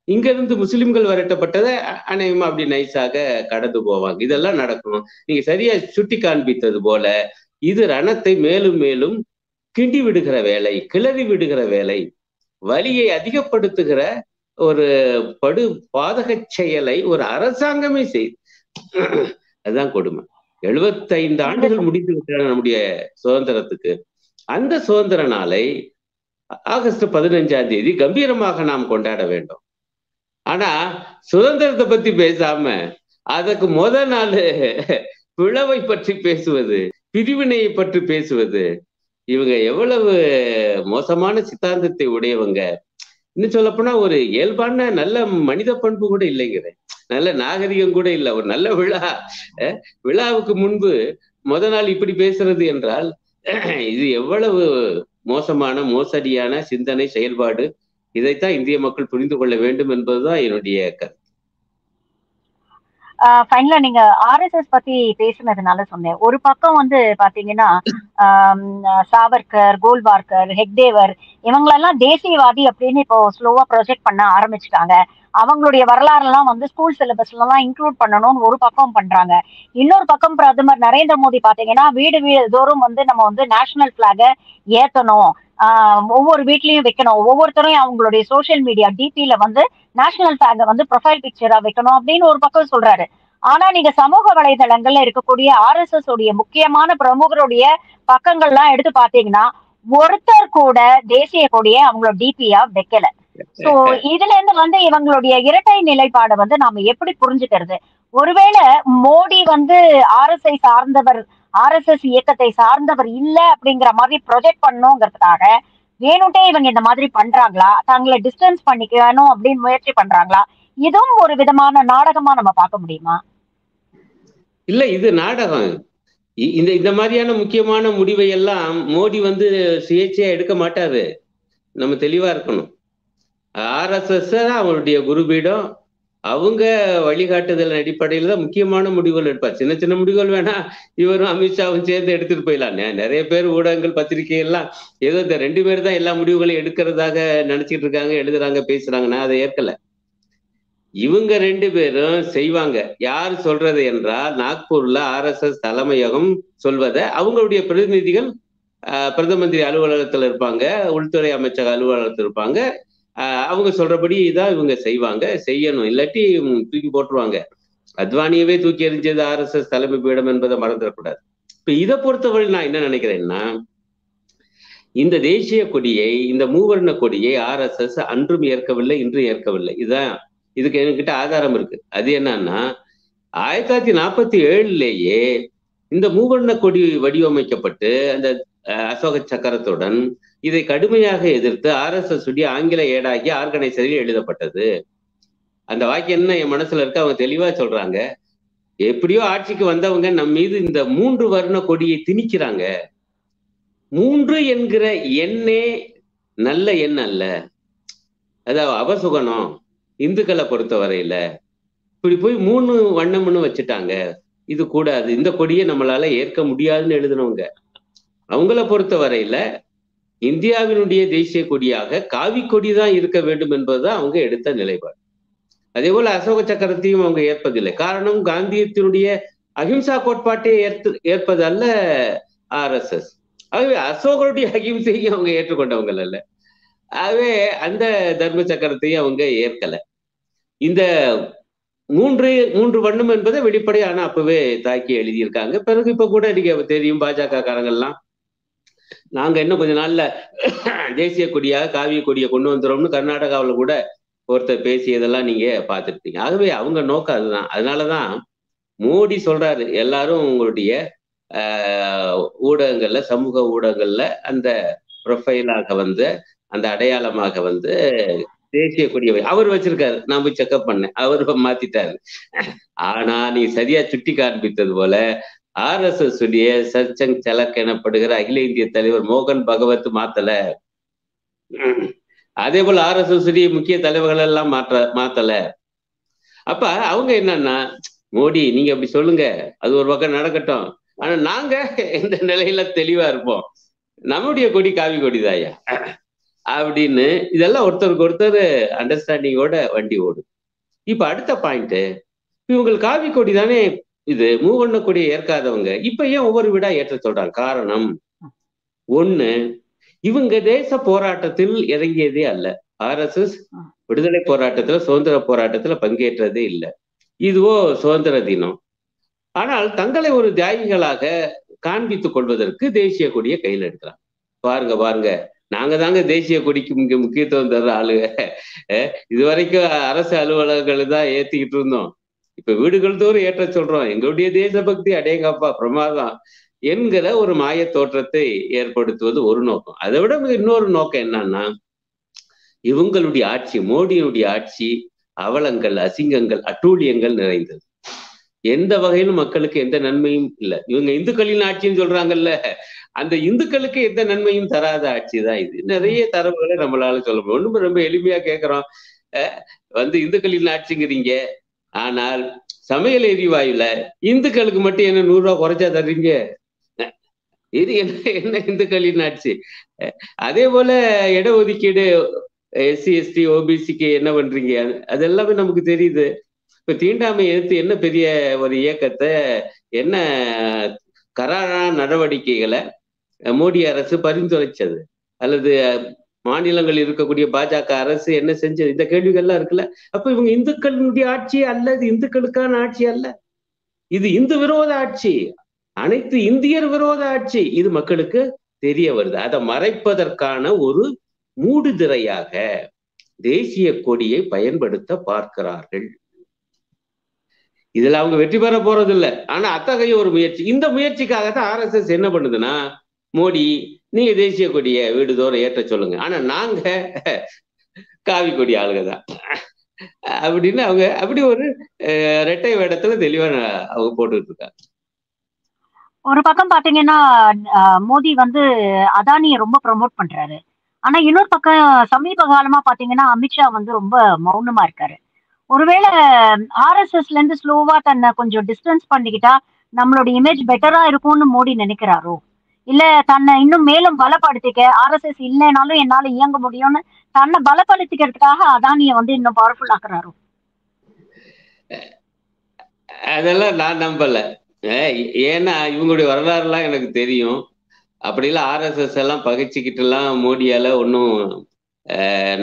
இங்க இருந்து முஸ்லிம்கள் விரட்டப்பட்டதை அநேகமா அப்படி நைஸாக கடந்து போவாங்க. இதெல்லாம் நடக்கும் நீங்க சரியா சுட்டி காண்பித்தது போல இது ரணத்தை மேலும் மேலும் கிண்டி விடுகிற வேலை கிளறி விடுகிற வேலை வலியை அதிகப்படுத்துகிற ஒரு படு பாதகச் செயலை ஒரு அரசாங்கமே செய்து. அதுதான் கொடுமை. எழுபத்தைந்து ஆண்டுகள் முடிந்து விட்டன நம்முடைய சுதந்திரத்துக்கு. அந்த சுதந்திர நாளை ஆகஸ்ட் பதினஞ்சாம் தேதி கம்பீரமாக நாம் கொண்டாட வேண்டும். ஆனா சுதந்திரத்தை பத்தி பேசாம அதுக்கு முத நாள் பிளவை பற்றி பேசுவது பிரிவினையை பற்றி பேசுவது. இவங்க எவ்வளவு மோசமான சித்தாந்தத்தை உடையவங்க. இன்னும் சொல்லப்போனா ஒரு இயல்பான நல்ல மனித பண்பு கூட இல்லைங்கிறேன் நல்ல நாகரிகம் கூட இல்லை. ஒரு நல்ல விழா. அஹ், விழாவுக்கு முன்பு முத நாள் இப்படி பேசுறது என்றால் இது எவ்வளவு மோசமான மோசடியான சிந்தனை செயல்பாடு. இதைத்தான் இந்திய மக்கள் புரிந்து கொள்ள வேண்டும் என்பதுதான் என்னுடைய கருத்து. ஃபைனலா நீங்க ஆர்எஸ்எஸ் பத்தி பேசுனதுனால சொன்னேன். ஒரு பக்கம் வந்து பாத்தீங்கன்னா சாவர்கர் கோல்வார்கர் ஹெக்டேவர் இவங்களெல்லாம் தேசியவாதி அப்படின்னு இப்போ ஸ்லோவா ப்ரொஜெக்ட் பண்ண ஆரம்பிச்சுட்டாங்க. அவங்களுடைய வரலாறு எல்லாம் வந்து ஸ்கூல் சிலபஸ்ல எல்லாம் இன்க்ளூட் பண்ணணும்னு ஒரு பக்கம் பண்றாங்க. இன்னொரு பக்கம் பிரதமர் நரேந்திர மோடி பாத்தீங்கன்னா வீடு வீடு தோறும் வந்து நம்ம வந்து நேஷனல் பிளாக ஏத்தணும். ஒவ்வொரு வீட்லயும் வைக்கணும். ஒவ்வொருத்தரும் அவங்களுடைய சோஷியல் மீடியா டிபியில வந்து நேஷனல் டேக வந்து ப்ரொஃபைல் பிக்சரா வைக்கணும் அப்படின்னு ஒரு பக்கம் சொல்றாரு. ஆனா நீங்க சமூக வலைதளங்கள்ல இருக்கக்கூடிய ஆர்எஸ்எஸ் உடைய முக்கியமான பிரமுகருடைய பக்கங்கள்லாம் எடுத்து பாத்தீங்கன்னா ஒருத்தர் கூட தேசிய கொடியை அவங்களோட டிபியா வைக்கல. சோ இதுல இருந்து வந்து இவங்களுடைய இரட்டை நிலைப்பாடை வந்து நாம எப்படி புரிஞ்சுக்கிறது? ஒருவேளை மோடி வந்து ஆர்எஸ்ஐ சார்ந்தவர் ஆர்எஸ்எஸ் இயக்கத்தை சார்ந்தவர் இல்ல அப்படிங்கிற மாதிரி ப்ரொஜெக்ட் பண்ணுங்கிறதுக்காக வேணுட்டே இவங்க இந்த மாதிரி பண்றாங்களா? தங்களை டிஸ்டன்ஸ் பண்ணிக்கணும் அப்படின்னு முயற்சி பண்றாங்களா? இதுவும் ஒரு விதமான நாடகமா நம்ம பார்க்க முடியுமா? இல்ல இது நாடகம். இ- இந்த இந்த மாதிரியான முக்கியமான முடிவை எல்லாம் மோடி வந்து சுயேட்சையா எடுக்க மாட்டாரு. நம்ம தெளிவா இருக்கணும். ஆர்எஸ்எஸ் அவருடைய குருபீடம். அவங்க வழிகாட்டுதல் அடிப்படையில் தான் முக்கியமான முடிவுகள் எடுப்பார். சின்ன சின்ன முடிவுகள் வேணா இவரும் அமித்ஷாவும் சேர்ந்து எடுத்துட்டு போயிடலாம். நிறைய பேர் ஊடகங்கள் பத்திரிகை எல்லாம் ஏதோ இந்த ரெண்டு பேர் தான் எல்லா முடிவுகளையும் எடுக்கிறதாக நினைச்சிட்டு இருக்காங்க எழுதுறாங்க பேசுறாங்க நான் அதை ஏற்கல. இவங்க ரெண்டு பேரும் செய்வாங்க. யார் சொல்றது என்றால் நாக்பூர்ல ஆர்எஸ்எஸ் தலைமையகம் சொல்வதை அவங்களுடைய பிரதிநிதிகள் ஆஹ், பிரதம மந்திரி அலுவலகத்துல இருப்பாங்க உள்துறை அமைச்சக அலுவலகத்தில் இருப்பாங்க. அவங்க சொல்றபடி தான் இவங்க செய்வாங்க. செய்யணும். இல்லாட்டி தூக்கி போட்டுருவாங்க. அத்வானியவே தூக்கி எறிஞ்சது ஆர்எஸ்எஸ் தலைமை பீடம் என்பதை மறந்துடக்கூடாது. இப்ப இதை பொறுத்தவரை நான் என்ன நினைக்கிறேன்னா இந்த தேசிய கொடியை இந்த மூவர்ண கொடியை ஆர்எஸ்எஸ் அன்றும் ஏற்கவில்லை இன்றும் ஏற்கவில்லை. இதுதான் இதுக்கு என்கிட்ட ஆதாரம் இருக்கு. அது என்னன்னா ஆயிரத்தி தொள்ளாயிரத்தி நாற்பத்தி ஏழுலேயே இந்த மூவர்ண கொடி வடிவமைக்கப்பட்டு அந்த அஹ், அசோக சக்கரத்துடன் இதை கடுமையாக எதிர்த்து ஆர்எஸ்எஸ் உடைய ஆங்கில ஏடாகி ஆர்கனைசரில் எழுதப்பட்டது. அந்த வாக்கியம் என்ன? என் மனசுல இருக்கு. அவங்க தெளிவா சொல்றாங்க. எப்படியோ ஆட்சிக்கு வந்தவங்க நம் மீது இந்த மூன்று வர்ண கொடியை திணிக்கிறாங்க. மூன்று என்கிற எண்ணே நல்ல எண் அல்ல. அதாவது அவசுகணம் இந்துக்களை பொறுத்த வரையில இப்படி போய் மூணு வண்ணம்னு வச்சுட்டாங்க. இது கூடாது. இந்த கொடியை நம்மளால ஏற்க முடியாதுன்னு எழுதினவங்க. அவங்கள பொறுத்த வரையில இந்தியாவினுடைய தேசிய கொடியாக காவி கொடி தான் இருக்க வேண்டும் என்பதுதான் அவங்க எடுத்த நிலைப்பாடு. அதே போல அசோக சக்கரத்தையும் அவங்க ஏற்பதில்லை. காரணம் காந்தியத்தினுடைய அகிம்சா கோட்பாட்டை ஏற்று ஏற்பது அல்ல ஆர்எஸ்எஸ் ஆகவே அசோகருடைய அகிம்சையும் அவங்க ஏற்றுக்கொண்டவங்க அல்ல. ஆகவே அந்த தர்ம சக்கரத்தையும் அவங்க ஏற்கல. இந்த மூன்று மூன்று வண்ணம் என்பதை வெளிப்படையான அப்பவே தாக்கி எழுதியிருக்காங்க. பிறகு இப்ப கூட நீங்க தெரியும் பாஜக காரங்கள்லாம் நாங்க இன்னும் கொஞ்ச நாள்ல தேசிய கொடியாக காவிய கொடியை கொண்டு வந்துடுறோம்னு கர்நாடகாவில் கூட ஒருத்தர் பேசியதெல்லாம் நீங்க பார்த்துருப்பீங்க. ஆகவே அவங்க நோக்கம் அதுதான். அதனாலதான் மோடி சொல்றாரு எல்லாரும் உங்களுடைய ஆஹ், ஊடகங்கள்ல சமூக ஊடகங்கள்ல அந்த ப்ரொஃபைலாக வந்து அந்த அடையாளமாக வந்து தேசிய கொடியை அவர் வச்சிருக்காரு. நான் போய் செக்அப் பண்ணேன். அவர் மாத்திட்டாரு. ஆனா நீ சரியா சுட்டி காண்பித்தது போல ஆர் எஸ் எஸ் உடைய சச்சங் சலக் எனப்படுகிற அகில இந்திய தலைவர் மோகன் பகவத் மாத்தல. அதே போல ஆர் எஸ் எஸ் உடைய முக்கிய தலைவர்கள் எல்லாம் மாற்ற மாத்தல. அப்ப அவங்க என்னன்னா மோடி நீங்க அப்படி சொல்லுங்க. அது ஒரு பக்கம் நடக்கட்டும். ஆனா நாங்க இந்த நிலையில தெளிவா இருப்போம்? நம்முடைய கொடி காவி கொடிதாயா அப்படின்னு இதெல்லாம் ஒருத்தருக்கு ஒருத்தர் அண்டர்ஸ்டாண்டிங்கோட வண்டி ஓடும். இப்ப அடுத்த பாயிண்ட் இவங்களுக்கு காவி கொடி தானே இது மூவண்ண கொடியை ஏற்காதவங்க இப்ப ஏன் ஒவ்வொரு வீடா ஏற்ற சொல்றாங்க? காரணம் ஒண்ணு இவங்க தேச போராட்டத்தில் இறங்கியதே அல்ல. ஆர்எஸ்எஸ் விடுதலை போராட்டத்துல சுதந்திர போராட்டத்துல பங்கேற்றதே இல்லை. இதுவோ சுதந்திர தினம். ஆனால் தங்களை ஒரு தியாகிகளாக காண்பித்துக் கொள்வதற்கு தேசிய கொடியை கையில் எடுக்கிறாங்க. பாருங்க பாருங்க. நாங்க தாங்க தேசிய கொடிக்கு முக்கியத்துவம் தர்ற ஆளுங்க அஹ் இதுவரைக்கும் அரசு அலுவலகங்கள் தான் ஏத்திக்கிட்டு இருந்தோம். இப்ப வீடுகள் தோறும் ஏற்ற சொல்றோம். எங்களுடைய தேசபக்தி அடேங்கப்பா பிரமாதம் என்கிற ஒரு மாய தோற்றத்தை ஏற்படுத்துவது ஒரு நோக்கம். அதை விட இன்னொரு நோக்கம் என்னன்னா இவங்களுடைய ஆட்சி மோடியினுடைய ஆட்சி அவலங்கள் அசிங்கங்கள் அட்டூழியங்கள் நிறைந்தது. எந்த வகையிலும் மக்களுக்கு எந்த நன்மையும் இல்லை. இவங்க இந்துக்களின் ஆட்சின்னு சொல்றாங்கல்ல அந்த இந்துக்களுக்கு எந்த நன்மையும் தராத ஆட்சி தான் இது. நிறைய தரவுகளை நம்மளால சொல்ல முடியும். ஒண்ணும் ரொம்ப எளிமையா கேட்கிறோம் வந்து இந்துக்களின் ஆட்சிங்கிறீங்க ஆனால் சமையல் எரிவாயுல இந்துக்களுக்கு மட்டும் என்ன நூறு ரூபா குறைச்சா தர்றீங்க? இது என்ன என்ன இந்துக்களின் ஆட்சி? அதே போல இடஒதுக்கீடு எஸ்சி எஸ்டி ஓபிசிக்கு என்ன பண்றீங்க? அது எல்லாமே நமக்கு தெரியுது. இப்ப தீண்டாமை எதிர்த்து என்ன பெரிய ஒரு இயக்கத்தை என்ன கராரான நடவடிக்கைகளை மோடி அரசு பரிந்துரைச்சது? அல்லது மாநிலங்கள் இருக்கக்கூடிய பாஜக அரசு என்ன செஞ்சது? இந்த கேள்விகள்லாம் இருக்குல்ல. அப்ப இவங்க இந்துக்களுடைய ஆட்சி அல்ல இது இந்துக்களுக்கான ஆட்சி அல்ல. இது இந்து விரோத ஆட்சி. அனைத்து இந்தியர் விரோத ஆட்சி. இது மக்களுக்கு தெரிய வருது. அதை மறைப்பதற்கான ஒரு மூடுதிரையாக தேசிய கொடியை பயன்படுத்த பார்க்கிறார்கள். இதுல அவங்க வெற்றி பெற போறது இல்லை ஆனா அத்தகைய ஒரு முயற்சி இந்த முயற்சிக்காகத்தான் ஆர் எஸ் எஸ் என்ன பண்ணுதுன்னா மோடி நீங்க தேசிய கொடிய வீடுதோறும் ஏற்ற சொல்லுங்க. ஆனா நாங்க காவி கொடி ஆளுங்க தான் அப்படின்னு அவங்க அப்படி ஒரு ரெட்டை வேடத்துல தெளிவா அவங்க போட்டுட்டு இருக்காங்க ஒரு பக்கம் பாத்தீங்கன்னா மோடி வந்து அதானியை ரொம்ப ப்ரமோட் பண்றாரு. ஆனா இன்னொரு பக்கம் சமீப காலமா பாத்தீங்கன்னா அமித்ஷா வந்து ரொம்ப மௌனமா இருக்காரு. ஒருவேளை ஆர்எஸ்எஸ்ல இருந்து ஸ்லோவா தன்னை கொஞ்சம் டிஸ்டன்ஸ் பண்ணிக்கிட்டா நம்மளோட இமேஜ் பெட்டரா இருக்கும்னு மோடி நினைக்கிறாரோ? இல்ல தன்னை இன்னும் மேலும் பலப்படுத்திக்க ஆர்எஸ்எஸ் இல்லைனாலும் என்னால இயங்க முடியும்னு தன்னை பலப்படுத்திக்கிறதுக்காக அதானிய வந்து இன்னும் பவர்ஃபுல் ஆக்குறாரு. அதெல்லாம் நான் நம்பல. ஏன்னா இவங்களுடைய வரலாறுலாம் எனக்கு தெரியும். அப்படிலாம் ஆர்எஸ்எஸ் எல்லாம் பகைச்சிக்கிட்டு எல்லாம் மோடியால ஒன்றும்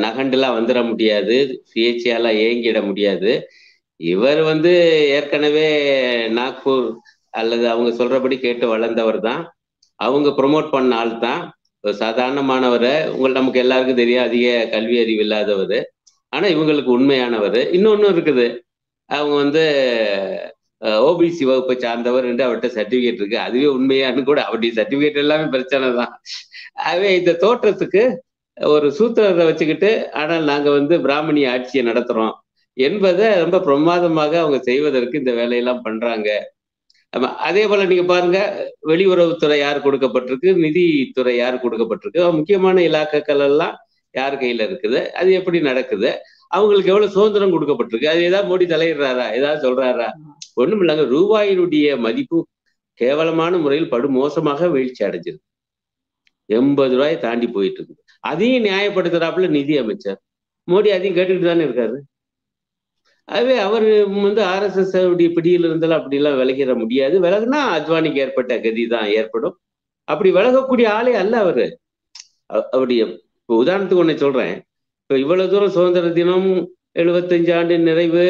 நகண்டுலாம் வந்துட முடியாது. சுயேட்சையால இயங்கிட முடியாது. இவர் வந்து ஏற்கனவே நாக்பூர் அல்லது அவங்க சொல்றபடி கேட்டு வளர்ந்தவர் தான் அவங்க ப்ரொமோட் பண்ண ஆள் தான் ஒரு சாதாரணமானவரை உங்கள் நமக்கு எல்லாருக்கும் தெரியும் அதிக கல்வி அறிவு இல்லாதவர். ஆனால் இவங்களுக்கு உண்மையானவர். இன்னொன்னு இருக்குது. அவங்க வந்து ஓபிசி வகுப்பை சார்ந்தவர் என்று அவர்கிட்ட சர்டிபிகேட் இருக்கு. அதுவே உண்மையானு கூட அவருடைய சர்டிபிகேட் எல்லாமே பிரச்சனை தான். ஆகவே இந்த தோற்றத்துக்கு ஒரு சூத்திரத்தை வச்சுக்கிட்டு ஆனால் நாங்கள் வந்து பிராமணி ஆட்சியை நடத்துகிறோம் என்பதை ரொம்ப பிரமாதமாக அவங்க செய்வதற்கு இந்த வேலையெல்லாம் பண்றாங்க. அதே போல நீங்க பாருங்க வெளியுறவுத்துறை யார் கொடுக்கப்பட்டிருக்கு நிதித்துறை யார் கொடுக்கப்பட்டிருக்கு முக்கியமான இலாக்காக்கள் எல்லாம் யார் கையில இருக்குது அது எப்படி நடக்குது அவங்களுக்கு எவ்வளவு சுதந்திரம் கொடுக்கப்பட்டிருக்கு அது ஏதாவது மோடி தலையிடுறாரா ஏதாவது சொல்றாரா? ஒண்ணும் இல்லைங்க ரூபாயினுடைய மதிப்பு கேவலமான முறையில் படு மோசமாக வீழ்ச்சி அடைஞ்சிருக்கு. எண்பது ரூபாயை தாண்டி போயிட்டு இருக்குது. அதையும் நியாயப்படுத்துறாப்புல நிதி அமைச்சர். மோடி அதையும் கேட்டுக்கிட்டு தானே இருக்காரு? அதுவே அவர் வந்து ஆர்எஸ்எஸ் உடைய பிடியில் இருந்தாலும் அப்படிலாம் விலகிட முடியாது. விலகுனா அத்வானிக்கு ஏற்பட்ட கதி தான் ஏற்படும். அப்படி விலகக்கூடிய ஆளே அல்ல அவரு. அவருடைய இப்போ உதாரணத்துக்கு ஒண்ணு சொல்றேன். இப்போ இவ்வளவு தூரம் சுதந்திர தினம் எழுபத்தஞ்சு ஆண்டு நிறைவு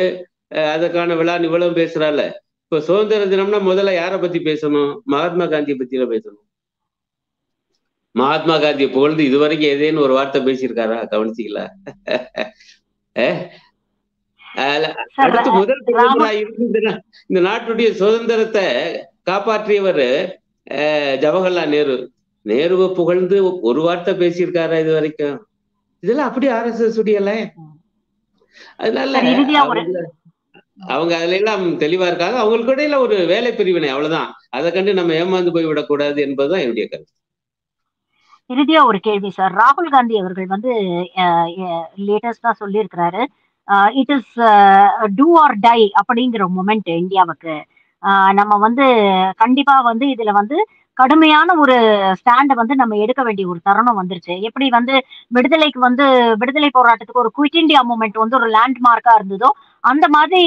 அதற்கான விழா இவ்வளவு பேசுறால இப்போ சுதந்திர தினம்னா முதல்ல யாரை பத்தி பேசணும்? மகாத்மா காந்தியை பத்தியில பேசணும். மகாத்மா காந்தியை புகழ்ந்து இதுவரைக்கும் ஏதேன்னு ஒரு வார்த்தை பேசியிருக்காரா? கவனிச்சிக்கல. அடுத்து முதல் இருந்து இந்த நாட்டுடைய சுதந்திரத்தை காப்பாற்றியவர் ஜவஹர்லால் நேரு. நேருவை புகழ்ந்து ஒரு வார்த்தை பேசியிருக்காரா இது வரைக்கும் இதெல்லாம் அப்படி ஆர்எஸ்எஸ் உடையல அதனால அவங்க அதுல எல்லாம் தெளிவா இருக்காங்க. அவங்களுக்கு இடையில ஒரு வேலை பிரிவினை அவ்வளவுதான். அதை கண்டு நம்ம ஏமாந்து போய் விடக்கூடாது என்பதுதான் என்னுடைய கருத்து. இறுதியா ஒரு கேள்வி சார். ராகுல் காந்தி அவர்கள் வந்து லேட்டஸ்டா சொல்லியிருக்கிறாரு. It is do or die அப்படிங்கிற மொமெண்ட் இந்தியாவுக்கு. நம்ம வந்து கண்டிப்பா வந்து இதுல வந்து கடுமையான ஒரு ஸ்டாண்டை வந்து நம்ம எடுக்க வேண்டிய ஒரு தருணம் வந்துருச்சு. எப்படி வந்து விடுதலைக்கு வந்து விடுதலை போராட்டத்துக்கு ஒரு குவிட் இண்டியா மூமெண்ட் வந்து ஒரு லேண்ட்மார்க்கா இருந்ததோ அந்த மாதிரி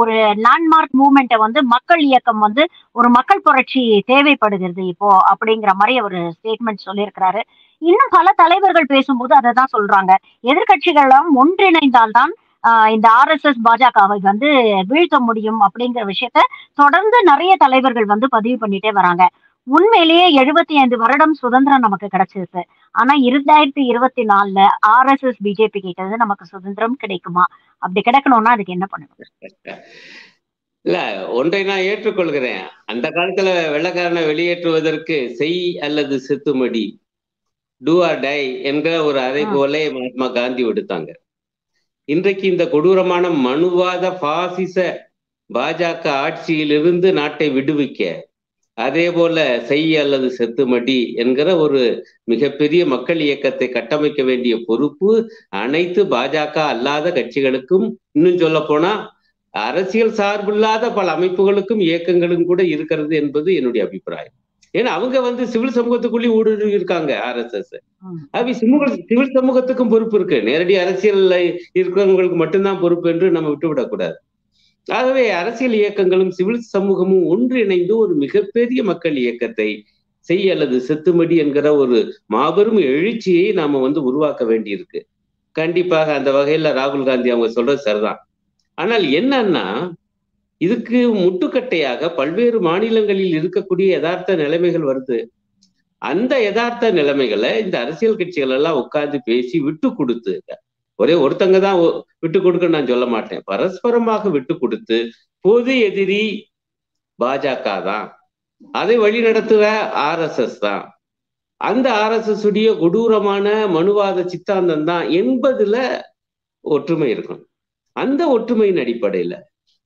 ஒரு லேண்ட்மார்க் மூமெண்ட்டை வந்து மக்கள் இயக்கம் வந்து ஒரு மக்கள் புரட்சி தேவைப்படுகிறது இப்போ அப்படிங்கிற மாதிரி ஒரு ஸ்டேட்மெண்ட் சொல்லியிருக்கிறாரு. இன்னும் பல தலைவர்கள் பேசும்போது அதை தான் சொல்றாங்க. எதிர்கட்சிகளும் ஒன்றிணைந்தால்தான் இந்த ஆர் எஸ் எஸ் பாஜகவை வந்து வீழ்த்த முடியும் அப்படிங்கிற விஷயத்த தொடர்ந்து நிறைய தலைவர்கள் வந்து பதிவு பண்ணிட்டே வராங்க. உண்மையிலேயே எழுபத்தி ஐந்து வருடம் சுதந்திரம் நமக்கு கிடைச்சிருக்கு. ஆனா இரண்டாயிரத்தி இருபத்தி நாலுல ஆர் எஸ் எஸ் பிஜேபி கிட்ட நமக்கு சுதந்திரம் கிடைக்குமா? அப்படி கிடைக்கணும்னா அதுக்கு என்ன பண்ணணும்? இல்ல ஒன்றை நான் ஏற்றுக்கொள்கிறேன். அந்த காலத்துல வெள்ளக்காரனை வெளியேற்றுவதற்கு செய் அல்லது செத்துமடி டூ ஆர் டை என்கிற ஒரு அறை போல மகாத்மா காந்தி விடுத்தாங்க. இன்றைக்கு இந்த கொடூரமான மனுவாத பாசிச பாஜக ஆட்சியிலிருந்து நாட்டை விடுவிக்க அதே போல செய் அல்லது செத்துமடி என்கிற ஒரு மிகப்பெரிய மக்கள் இயக்கத்தை கட்டமைக்க வேண்டிய பொறுப்பு அனைத்து பாஜக அல்லாத கட்சிகளுக்கும் இன்னும் சொல்ல போனா அரசியல் சார்பில்லாத பல அமைப்புகளுக்கும் இயக்கங்களும் கூட இருக்கிறது என்பது என்னுடைய அபிப்பிராயம். ஏன்னா அவங்க வந்து சிவில் சமூகத்துக்குள்ளேயும் ஊடுருவி இருக்காங்க ஆர் எஸ் எஸ் அப்படி சமூக சிவில் சமூகத்துக்கும் பொறுப்பு இருக்கு. நேரடி அரசியல் இருக்கிறவங்களுக்கு மட்டும்தான் பொறுப்பு என்று நம்ம விட்டுவிடக்கூடாது. ஆகவே அரசியல் இயக்கங்களும் சிவில் சமூகமும் ஒன்றிணைந்து ஒரு மிகப்பெரிய மக்கள் இயக்கத்தை செய் அல்லது செத்துமடி என்கிற ஒரு மாபெரும் எழுச்சியை நாம வந்து உருவாக்க வேண்டியிருக்கு. கண்டிப்பாக அந்த வகையில ராகுல் காந்தி அவங்க சொல்றது சரிதான். ஆனால் என்னன்னா இதுக்கு முட்டுக்கட்டையாக பல்வேறு மாநிலங்களில் இருக்கக்கூடிய யதார்த்த நிலைமைகள் வருது. அந்த யதார்த்த நிலைமைகளை இந்த அரசியல் கட்சிகள் எல்லாம் உட்கார்ந்து பேசி விட்டு கொடுத்து ஒரே ஒருத்தங்க தான் விட்டு கொடுக்க நான் சொல்ல மாட்டேன். பரஸ்பரமாக விட்டு கொடுத்து பொது எதிரி பாஜக தான். அதை வழி நடத்துற ஆர் எஸ் எஸ் தான். அந்த ஆர் எஸ் எஸ் உடைய கொடூரமான மனுவாத சித்தாந்தம் தான் என்பதுல ஒற்றுமை இருக்கணும். அந்த ஒற்றுமையின் அடிப்படையில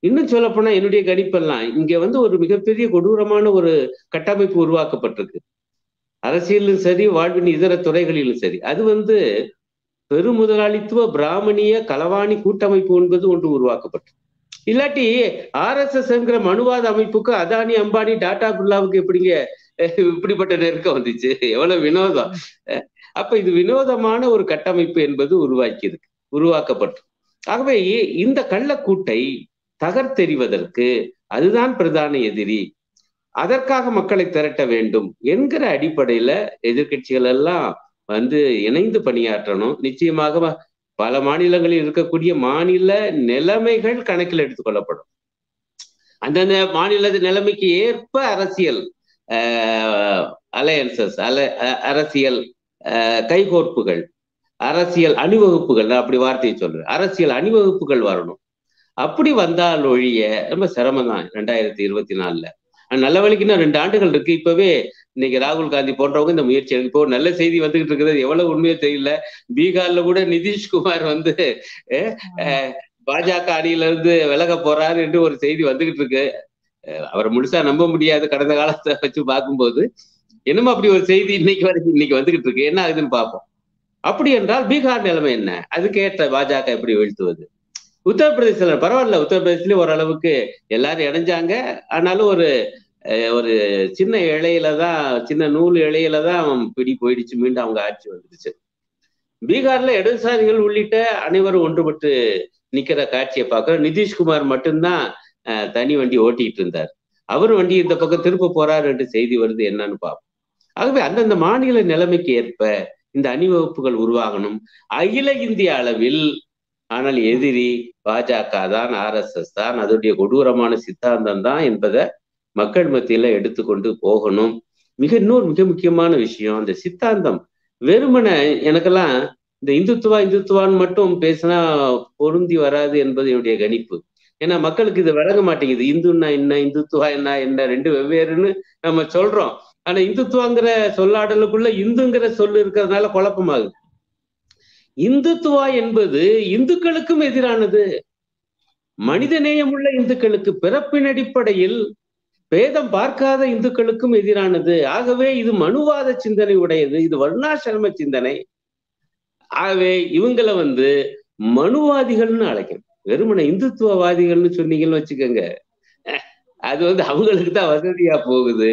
இன்னும் சொல்ல போனா என்னுடைய கணிப்பெல்லாம் இங்க வந்து ஒரு மிகப்பெரிய கொடூரமான ஒரு கட்டமைப்பு உருவாக்கப்பட்டிருக்கு. அரசியலும் சரி வாழ்வின் இதர துறைகளிலும் சரி. அது வந்து பெருமுதலாளித்துவ பிராமணிய களவாணி கூட்டமைப்பு என்பது ஒன்று உருவாக்கப்பட்டது இல்லாட்டி ஆர் எஸ் எஸ் என்கிற மனுவாத அமைப்புக்கு அதானி அம்பானி டாடா பிர்லாவுக்கு எப்படிங்க இப்படிப்பட்ட நெருக்கம் வந்துச்சு? எவ்வளவு வினோதம். அப்ப இது வினோதமான ஒரு கட்டமைப்பு என்பது உருவாக்கி இருக்கு உருவாக்கப்பட்டு ஆகவே இந்த கள்ளக்கூட்டை தகர்த்தெறிவதற்கு அதுதான் பிரதான எதிரி. அதற்காக மக்களை திரட்ட வேண்டும் என்கிற அடிப்படையில எதிர்கட்சிகள் எல்லாம் வந்து இணைந்து பணியாற்றணும். நிச்சயமாக பல மாநிலங்களில் இருக்கக்கூடிய மாநில நிலைமைகள் கணக்கில் எடுத்துக்கொள்ளப்படும். அந்தந்த மாநில நிலைமைக்கு ஏற்ப அரசியல் அலையன்சஸ் அல அரசியல் கைகோர்ப்புகள் அரசியல் அணிவகுப்புகள் நான் அப்படி வார்த்தையை சொல்றேன். அரசியல் அணிவகுப்புகள் வரணும். அப்படி வந்தால் ஒழிய ரொம்ப சிரமம் தான் ரெண்டாயிரத்தி இருபத்தி நாலுல. நல்ல வழிக்குன்னா ரெண்டு ஆண்டுகள் இருக்கு. இப்பவே இன்னைக்கு ராகுல் காந்தி போன்றவங்க இந்த முயற்சி இப்போ நல்ல செய்தி வந்துகிட்டு இருக்கிறது. எவ்வளவு உண்மையோ தெரியல. பீகார்ல கூட நிதிஷ்குமார் வந்து பாஜக அணியில இருந்து விலக போறாரு என்று ஒரு செய்தி வந்துகிட்டு இருக்கு. அவரை முழுசா நம்ப முடியாது. கடந்த காலத்தை வச்சு பார்க்கும்போது என்னமோ அப்படி ஒரு செய்தி இன்னைக்கு வரைக்கும் இன்னைக்கு வந்துகிட்டு இருக்கு. என்ன ஆகுதுன்னு பார்ப்போம். அப்படி என்றால் பீகார் நிலைமை என்ன? அதுக்கேற்ற பாஜக எப்படி வீழ்த்துவது? உத்தரப்பிரதேசல பரவாயில்ல உத்தரப்பிரதேசத்துலேயும் ஓரளவுக்கு எல்லாரும் இணைஞ்சாங்க. ஆனாலும் ஒரு ஒரு சின்ன இழையில தான் சின்ன நூல் இழையில தான் பிடி போயிடுச்சு மீண்டும் அவங்க ஆட்சி வந்துடுச்சு. பீகார்ல இடதுசாரிகள் உள்ளிட்ட அனைவரும் ஒன்றுபட்டு நிக்கிற காட்சியை பார்க்கிறோம். நிதிஷ்குமார் மட்டும்தான் தனி வண்டி ஓட்டிட்டு இருந்தார். அவரும் வண்டி இந்த பக்கம் திருப்ப போறாரு என்று செய்தி வருது என்னன்னு பார்ப்போம். ஆகவே அந்தந்த மாநில நிலைமைக்கு ஏற்ப இந்த அணிவகுப்புகள் உருவாகணும். அகில இந்திய அளவில் ஆனால் எதிரி பாஜக தான் ஆர்எஸ்எஸ் தான் அதனுடைய கொடூரமான சித்தாந்தம் தான் என்பதை மக்கள் மத்தியில எடுத்துக்கொண்டு போகணும். மிக இன்னொரு மிக முக்கியமான விஷயம் அந்த சித்தாந்தம். வெறுமன எனக்கெல்லாம் இந்த இந்துத்துவா இந்துத்துவான்னு மட்டும் பேசினா பொருந்தி வராது என்பது என்னுடைய கணிப்பு. ஏன்னா மக்களுக்கு இது விளங்க மாட்டேங்குது. இந்துன்னா என்ன இந்துத்துவா என்ன என்ன ரெண்டு வெவ்வேறுன்னு நம்ம சொல்றோம். ஆனா இந்துத்துவாங்கிற சொல்லாடலுக்குள்ள இந்துங்கிற சொல்லு இருக்கிறதுனால குழப்பமாகுது. இந்துத்துவா என்பது இந்துக்களுக்கும் எதிரானது. மனித நேயமுள்ள இந்துக்களுக்கு பிறப்பின் அடிப்படையில் பேதம் பார்க்காத இந்துக்களுக்கும் எதிரானது. ஆகவே இது மனுவாத சிந்தனை உடையது. இது வர்ணாசிரம சிந்தனை. ஆகவே இவங்களை வந்து மனுவாதிகள்னு அழைக்கணும். வெறுமனை இந்துத்துவவாதிகள்னு சொன்னீங்கன்னு வச்சுக்கோங்க. அது வந்து அவங்களுக்கு தான் வசதியா போகுது.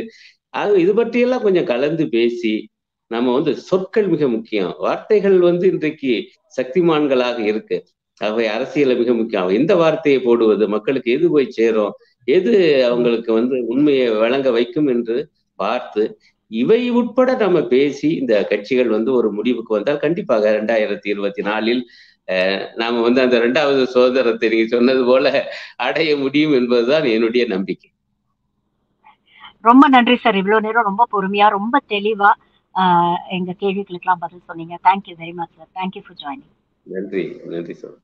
ஆக இது பற்றியெல்லாம் கொஞ்சம் கலந்து பேசி நம்ம வந்து சொற்கள் மிக முக்கியம். வார்த்தைகள் வந்து இன்றைக்கு சக்திமான்களாக இருக்கு. அவை அரசியல மிக முக்கியம். எந்த வார்த்தையை போடுவது மக்களுக்கு எது போய் சேரும் எது அவங்களுக்கு வந்து உண்மையை வழங்க வைக்கும் என்று பார்த்து இவை உட்பட நம்ம பேசி இந்த கட்சிகள் வந்து ஒரு முடிவுக்கு வந்தால் கண்டிப்பாக ரெண்டாயிரத்தி இருபத்தி நாலில் நாம வந்து அந்த இரண்டாவது சுதந்திரத்தை நீங்க சொன்னது போல அடைய முடியும் என்பதுதான் என்னுடைய நம்பிக்கை. ரொம்ப நன்றி சார். இவ்வளவு நேரம் ரொம்ப பொறுமையா ரொம்ப தெளிவா எங்க கேள்விகளுக்கெல்லாம் பதில் சொன்னீங்க. Thank you very much sir thank you for joining நன்றி நன்றி சார்